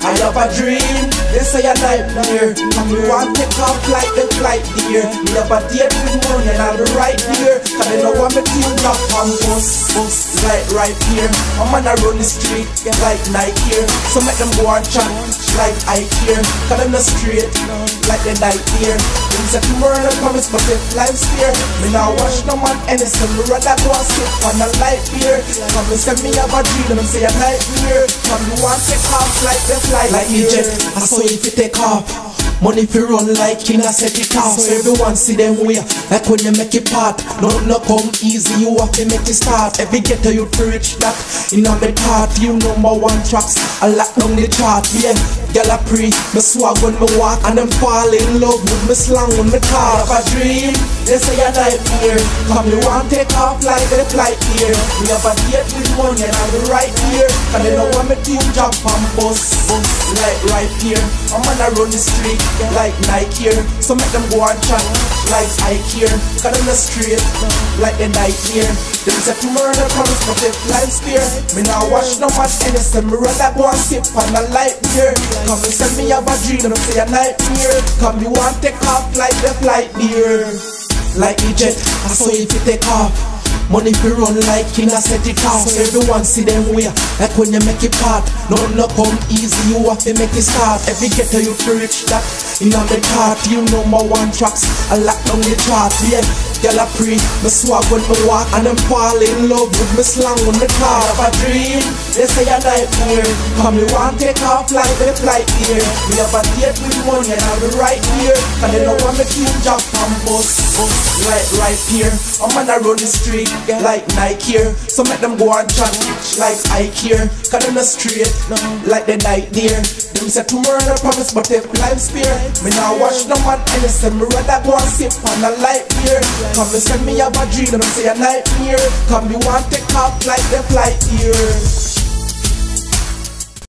have a dream, they say a nightmare. And me want take off like the flight dear. Me have a date with money and I'll be right here. Cause they know I'm a team drop on bus, bus, like right here. I'm on a run the street, like night here. So make them go and chat, like I care. Cause them not straight, like the night here. Them say tomorrow I promise, but if life's here. Me now watch no man anything, me rather go and sit on a light beer. Come me say me have a dream, them say a nightmare. Come you want take off like the fly, like Egypt. I saw if you take off. Money fi run like in a set it off. So everyone see them way Like when you make it part Nothing no come easy You have to make it start. Every ghetto you fi reach that In a me part You number one tracks. I lock down the chart Yeah. Girl I pre Me swag when me walk And them fall in love with me slang when me talk. Have a dream They say a nightmare Come you want take off like the flight here. We have a date with money And be right here. Cause they know I'm a team jump on bus Bus Like right here. I'm on a run the street like Nike here. So make them go and chat like I care. Cause them the straight like the night here. Them say tomorrow they promise but if life's fair. Me now watch no man innocent. Me rather go and sip on a light beer. Come and send me have a dream and say a nightmare. Come you want take off like the flight beer. Like Egypt, I saw if you take off. Money fi run like king, I set it So everyone see them way, like when you make it part Nothing no come easy, you have to make it start. Every ghetto you fi reach that In on the cart, you number one tracks I lock down the chart, yeah Girl I pre, me swag when me walk And them fall in love with me slang when me talk Have a dream, they say a nightmare Come me want take off like the flight here. We have a date with money and I'll be right here. Cause they know I'm a team job from bus Right, right here, I'm on a run the street like Nike here. So make them go and chat like I care. Cause them not straight, like the night there. Them say tomorrow I promise, but if life's fair. Me now watch no man innocent. Me rather go and sip on a light beer. Come me send me have a dream, them say a nightmare. Come me want take off like the flight here.